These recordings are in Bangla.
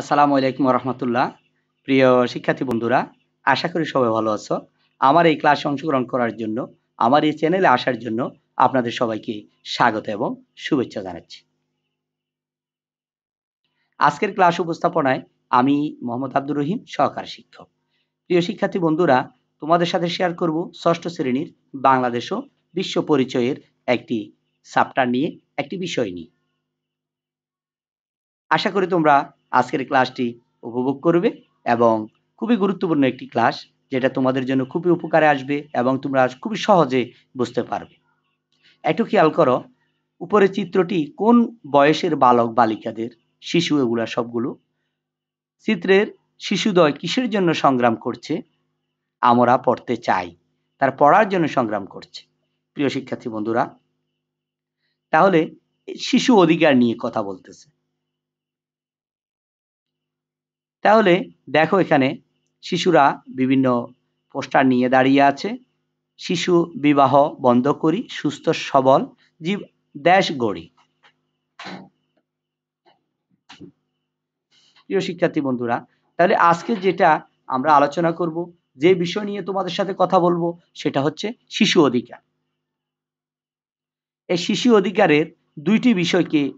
আসসালামু আলাইকুম রহমতুল্লাহ প্রিয় শিক্ষার্থী বন্ধুরা, আশা করি সবাই ভালো আছো। আমার এই ক্লাসে অংশগ্রহণ করার জন্য, আমার এই চ্যানেলে আসার জন্য আপনাদের সবাইকে স্বাগত এবং শুভেচ্ছা জানাচ্ছি। আজকের ক্লাস উপস্থাপনায় আমি মোহাম্মদ আব্দুর রহিম, সহকার শিক্ষক। প্রিয় শিক্ষার্থী বন্ধুরা, তোমাদের সাথে শেয়ার করব ষষ্ঠ শ্রেণির বাংলাদেশ ও বিশ্ব পরিচয়ের একটি সাপ্টার নিয়ে, একটি বিষয় নিয়ে। আশা করি তোমরা আজকের ক্লাসটি উপভোগ করবে এবং খুবই গুরুত্বপূর্ণ একটি ক্লাস যেটা তোমাদের জন্য খুবই উপকারে আসবে এবং তোমরা খুবই সহজে বুঝতে পারবে। একটু খেয়াল করো, উপরে চিত্রটি কোন বয়সের বালক বালিকাদের, শিশু এগুলা সবগুলো? চিত্রের শিশুদয় কিসের জন্য সংগ্রাম করছে? আমরা পড়তে চাই, তার পড়ার জন্য সংগ্রাম করছে। প্রিয় শিক্ষার্থী বন্ধুরা, তাহলে শিশু অধিকার নিয়ে কথা বলতেছে। তাহলে দেখো এখানে শিশুরা বিভিন্ন পোস্টার নিয়ে দাঁড়িয়ে আছে। শিশু বিবাহ বন্ধ করি, সুস্থ, সবল, জীব, দেশ গড়ি। প্রিয় শিক্ষার্থী বন্ধুরা, তাহলে আজকে যেটা আমরা আলোচনা করব, যে বিষয় নিয়ে তোমাদের সাথে কথা বলব, সেটা হচ্ছে শিশু অধিকার। এই শিশু অধিকারের দুইটি বিষয়কে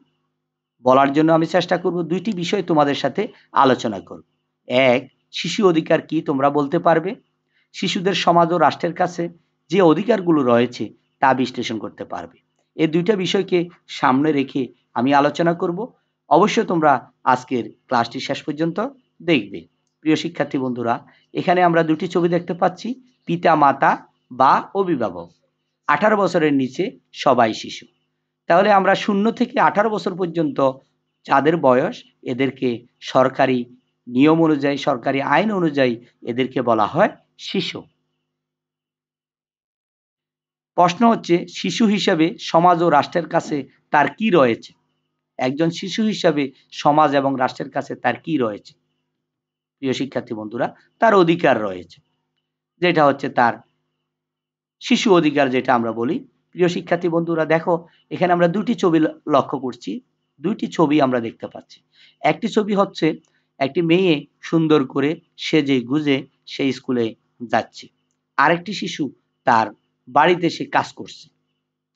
বলার জন্য আমি চেষ্টা করব দুইটি বিষয় তোমাদের সাথে আলোচনা করব। এক, শিশু অধিকার কি তোমরা বলতে পারবে? শিশুদের সমাজ ও রাষ্ট্রের কাছে যে অধিকারগুলো রয়েছে তা বিশ্লেষণ করতে পারবে। এই দুইটা বিষয়কে সামনে রেখে আমি আলোচনা করব। অবশ্য তোমরা আজকের ক্লাসটি শেষ পর্যন্ত দেখবে। প্রিয় শিক্ষার্থী বন্ধুরা, এখানে আমরা দুটি ছবি দেখতে পাচ্ছি পিতা মাতা বা অভিভাবক। আঠারো বছরের নিচে সবাই শিশু। তাহলে আমরা শূন্য থেকে আঠারো বছর পর্যন্ত যাদের বয়স এদেরকে সরকারি নিয়ম অনুযায়ী, সরকারি আইন অনুযায়ী এদেরকে বলা হয় শিশু। প্রশ্ন হচ্ছে, শিশু হিসাবে সমাজ ও রাষ্ট্রের কাছে তার কি রয়েছে? একজন শিশু হিসাবে সমাজ এবং রাষ্ট্রের কাছে তার কি রয়েছে? প্রিয় শিক্ষার্থী বন্ধুরা, তার অধিকার রয়েছে। যেটা হচ্ছে তার শিশু অধিকার, যেটা আমরা বলি প্রিয় শিক্ষার্থী বন্ধুরা, দেখো, এখানে আমরা দুটি ছবি লক্ষ্য করছি। দুইটি ছবি আমরা দেখতে পাচ্ছি। একটি ছবি হচ্ছে একটি মেয়ে সুন্দর করে সেজে গুজে সেই স্কুলে যাচ্ছে। আরেকটি শিশু তার বাড়িতে সে কাজ করছে।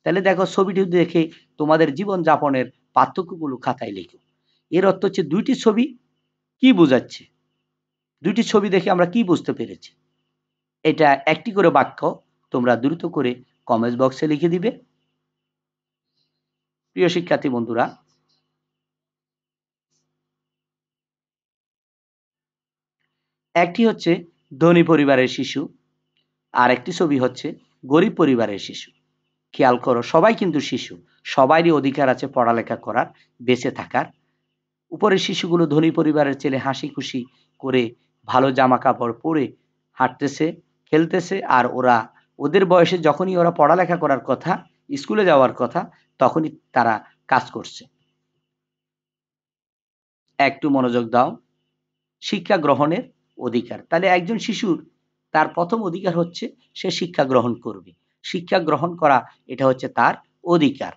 তাহলে দেখো, ছবিটি দেখে তোমাদের জীবন যাপনের পার্থক্যগুলো খাতায় লেখো। এর অর্থ হচ্ছে দুইটি ছবি কি বোঝাচ্ছে? দুইটি ছবি দেখে আমরা কি বুঝতে পেরেছি? এটা একটি করে বাক্য তোমরা দ্রুত করে কমেন্ট বক্সে লিখে দিবে। প্রিয় শিক্ষার্থী বন্ধুরা, একটি হচ্ছে ধনী পরিবারের শিশু আর একটি ছবি হচ্ছে গরিব পরিবারের শিশু। খেয়াল করো, সবাই কিন্তু শিশু সবারই অধিকার আছে পড়ালেখা করার, বেঁচে থাকার। উপরের শিশুগুলো ধনী পরিবারের ছেলে হাসি খুশি করে ভালো জামা কাপড় পরে হাঁটতেছে, খেলতেছে, আর ওরা ওদের বয়সে যখনই ওরা পড়ালেখা করার কথা, স্কুলে যাওয়ার কথা, তখনই তারা কাজ করছে। একটু মনোযোগ দাও। শিক্ষা গ্রহণের অধিকার। তাহলে একজন শিশুর তার প্রথম অধিকার হচ্ছে সে শিক্ষা গ্রহণ করবে। শিক্ষা গ্রহণ করা, এটা হচ্ছে তার অধিকার।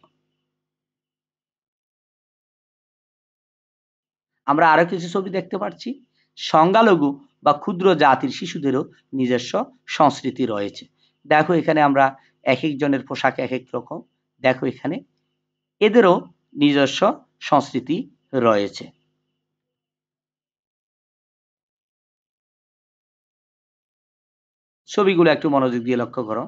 আমরা আরও কিছু ছবি দেখতে পাচ্ছি। সংখ্যালঘু বা ক্ষুদ্র জাতির শিশুদেরও নিজস্ব সংস্কৃতি রয়েছে। দেখো এখানে আমরা এক একজনের পোশাক এক এক রকম। দেখো এখানে এদেরও নিজস্ব সংস্কৃতি রয়েছে। ছবিগুলো একটু মনোযোগ দিয়ে লক্ষ্য করো।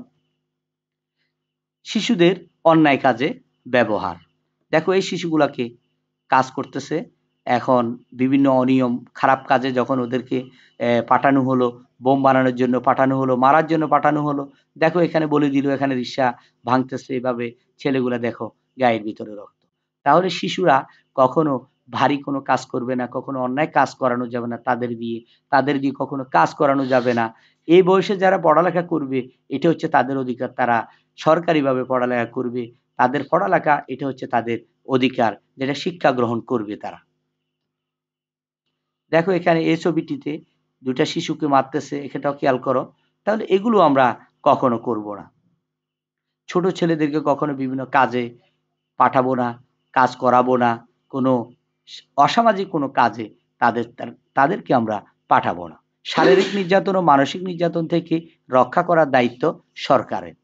শিশুদের অন্যায় কাজে ব্যবহার। দেখো এই শিশুগুলাকে কাজ করতেছে। এখন বিভিন্ন অনিয়ম, খারাপ কাজে যখন ওদেরকে পাঠানো হলো বোম বানানোর জন্য পাঠানো হলো, মারার জন্য পাঠানো হলো। দেখো এখানে বলে দিল, এখানে রিক্সা ভাঙতেছে এভাবে ছেলেগুলা দেখো গায়ের ভিতরে রক্ত। তাহলে শিশুরা কখনো ভারী কোনো কাজ করবে না, কখনো অন্যায় কাজ করানো যাবে না তাদের দিয়ে তাদের দিয়ে কখনো কাজ করানো যাবে না। এই বয়সে যারা পড়ালেখা করবে, এটা হচ্ছে তাদের অধিকার। তারা সরকারিভাবে পড়ালেখা করবে, তাদের পড়ালেখা এটা হচ্ছে তাদের অধিকার, যেটা শিক্ষা গ্রহণ করবে তারা। দেখো এখানে এই ছবিটিতে দুটা শিশুকে মারতেছে এটাও খেয়াল করো। তাহলে এগুলো আমরা কখনো করব না। ছোট ছেলেদেরকে কখনো বিভিন্ন কাজে পাঠাবো না, কাজ করাবো না, কোনো অসামাজিক কোনো কাজে তাদের তাদেরকে আমরা পাঠাবো না। শারীরিক নির্যাতন ও মানসিক নির্যাতন থেকে রক্ষা করার দায়িত্ব সরকারের।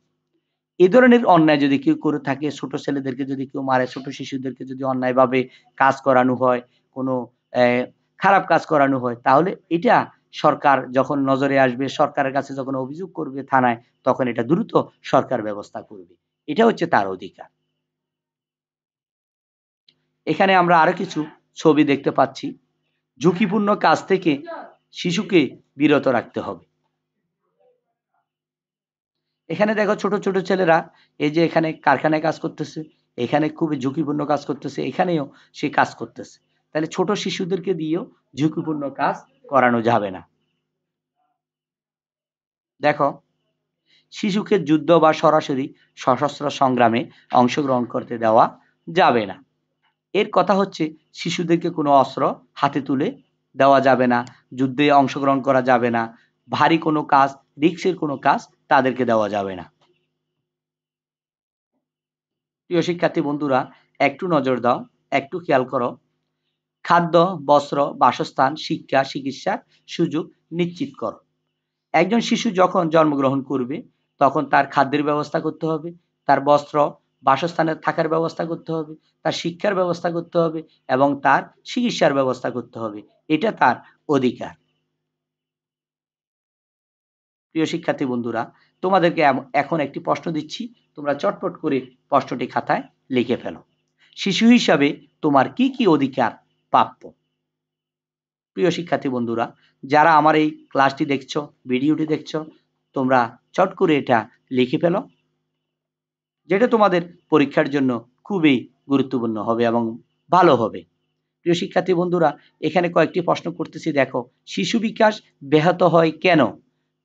এ ধরনের অন্যায় যদি কেউ করে থাকে, ছোট ছেলেদেরকে যদি কেউ মারে, ছোট শিশুদেরকে যদি অন্যায়ভাবে কাজ করানো হয়, কোনো খারাপ কাজ করানো হয়, তাহলে এটা সরকার যখন নজরে আসবে, সরকারের কাছে যখন অভিযোগ করবে থানায়, তখন এটা দ্রুত সরকার ব্যবস্থা করবে। এটা হচ্ছে তার অধিকার। এখানে আমরা আরও কিছু ছবি দেখতে পাচ্ছি। ঝুঁকিপূর্ণ কাজ থেকে শিশুকে বিরত রাখতে হবে। এখানে দেখো ছোট ছোট ছেলেরা, এই যে এখানে কারখানায় কাজ করতেছে, এখানে খুবই ঝুঁকিপূর্ণ কাজ করতেছে, এখানেও সে কাজ করতেছে। তাহলে ছোট শিশুদেরকে দিয়েও ঝুঁকিপূর্ণ কাজ করানো যাবে না। দেখো, শিশুকে যুদ্ধ বা সরাসরি সশস্ত্র সংগ্রামে অংশগ্রহণ করতে দেওয়া যাবে না। এর কথা হচ্ছে, শিশুদেরকে কোনো অস্ত্র হাতে তুলে দেওয়া যাবে না, যুদ্ধে অংশগ্রহণ করা যাবে না, ভারী কোনো কাজ, রিক্সের কোনো কাজ তাদেরকে দেওয়া যাবে না। প্রিয় শিক্ষার্থী বন্ধুরা, একটু নজর দাও, একটু খেয়াল করো খাদ্য, বস্ত্র, বাসস্থান, শিক্ষা চিকিৎসার সুযোগ নিশ্চিত করো। একজন শিশু যখন জন্মগ্রহণ করবে, তখন তার খাদ্যের ব্যবস্থা করতে হবে, তার বস্ত্র, বাসস্থানে থাকার ব্যবস্থা করতে হবে, তার শিক্ষার ব্যবস্থা করতে হবে এবং তার চিকিৎসার ব্যবস্থা করতে হবে। এটা তার অধিকার। প্রিয় শিক্ষার্থী বন্ধুরা, তোমাদেরকে এখন একটি প্রশ্ন দিচ্ছি। তোমরা চটপট করে প্রশ্নটি খাতায় লিখে ফেলো। শিশু হিসাবে তোমার কি কি অধিকার? প্রাপ্য। প্রিয় শিক্ষার্থী বন্ধুরা, যারা আমার এই ক্লাসটি দেখছ, ভিডিওটি দেখছ, তোমরা চট করে এটা লিখে ফেলো, যেটা তোমাদের পরীক্ষার জন্য খুবই গুরুত্বপূর্ণ হবে এবং ভালো হবে। প্রিয় শিক্ষার্থী বন্ধুরা, এখানে কয়েকটি প্রশ্ন করতেছি, দেখো, শিশু বিকাশ ব্যাহত হয় কেন?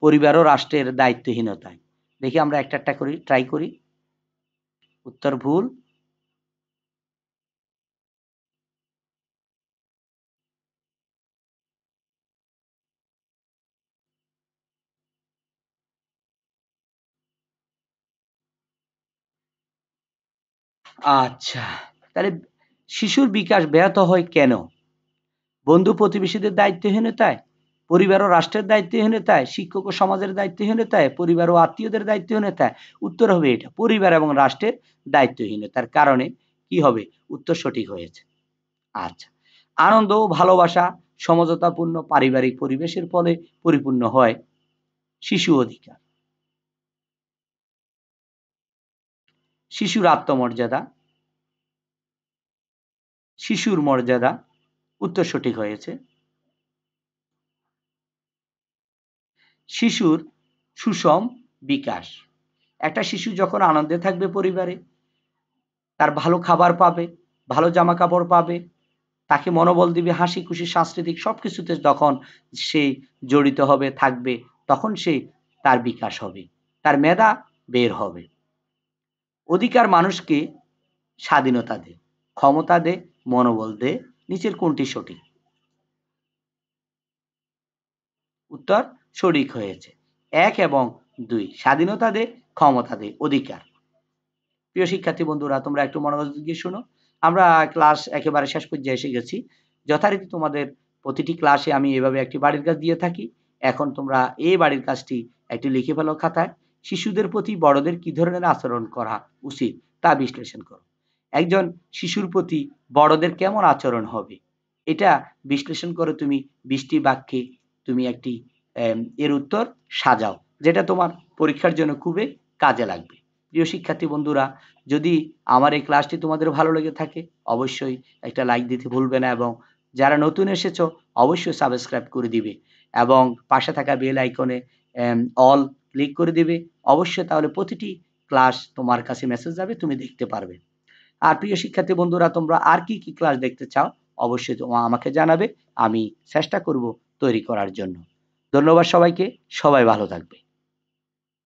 পরিবার ও রাষ্ট্রের দায়িত্বহীনতায়। দেখি আমরা একটা একটা করি ট্রাই করি। উত্তর ভুল। আচ্ছা তাহলে শিশুর বিকাশ ব্যাহত হয় কেন? বন্ধু প্রতিবেশীদের দায়িত্বহীনতায়, পরিবার ও রাষ্ট্রের দায়িত্বহীনতায়, শিক্ষক ও সমাজের দায়িত্বহীনতায়, পরিবার ও আত্মীয়দের দায়িত্বহীনতায়? উত্তর হবে এটা, পরিবার এবং রাষ্ট্রের দায়িত্বহীনতার কারণে কি হবে? উত্তর সঠিক হয়েছে। আচ্ছা আনন্দ ও ভালোবাসা সমঝোতাপূর্ণ পারিবারিক পরিবেশের ফলে পরিপূর্ণ হয় শিশু অধিকার। শিশুর আত্মমর্যাদা। শিশুর মর্যাদা উত্তর সঠিক হয়েছে। শিশুর সুষম বিকাশ। একটা শিশু যখন আনন্দে থাকবে পরিবারে, তার ভালো খাবার পাবে, ভালো জামা কাপড় পাবে, তাকে মনোবল দিবে, হাসি খুশি, সাংস্কৃতিক সব কিছুতে যখন সে জড়িত হবে, থাকবে, তখন সে তার বিকাশ হবে, তার মেধা বের হবে। অধিকার মানুষকে স্বাধীনতা দে, ক্ষমতা দে, মনোবল দে, নিচের কোনটি সঠিক? উত্তর, সঠিক হয়েছে। এক এবং দুই, স্বাধীনতা দে, ক্ষমতা দে, অধিকার। প্রিয় শিক্ষার্থী বন্ধুরা, তোমরা একটু মনোযোগ দিয়ে শোনো। আমরা ক্লাস একেবারে শেষ পর্যায়ে এসে গেছি। যথারীতি তোমাদের প্রতিটি ক্লাসে আমি এভাবে একটি বাড়ির কাজ দিয়ে থাকি। এখন তোমরা এই বাড়ির কাজটি একটি লিখে ফেলো খাতায়। শিশুদের প্রতি বড়দের কি ধরনের আচরণ করা উচিত তা বিশ্লেষণ করো। একজন শিশুর প্রতি বড়দের কেমন আচরণ হবে? এটা বিশ্লেষণ করে তুমি বৃষ্টি বাক্যে তুমি একটি এর উত্তর সাজাও, যেটা তোমার পরীক্ষার জন্য খুবই কাজে লাগবে। প্রিয় শিক্ষার্থী বন্ধুরা, যদি আমার এই ক্লাসটি তোমাদের ভালো লেগে থাকে, অবশ্যই একটা লাইক দিতে ভুলবে না এবং যারা নতুন এসেছ, অবশ্যই সাবস্ক্রাইব করে দিবে এবং পাশে থাকা বেল আইকনে অল ক্লিক করে দেবে। অবশ্যই তাহলে প্রতিটি ক্লাস তোমার কাছে মেসেজ যাবে, তুমি দেখতে পারবে। আর প্রিয় শিক্ষার্থী বন্ধুরা, তোমরা আর কি কি ক্লাস দেখতে চাও, অবশ্যই তোমা আমাকে জানাবে। আমি চেষ্টা করব তৈরি করার জন্য। ধন্যবাদ সবাইকে। সবাই ভালো থাকবে।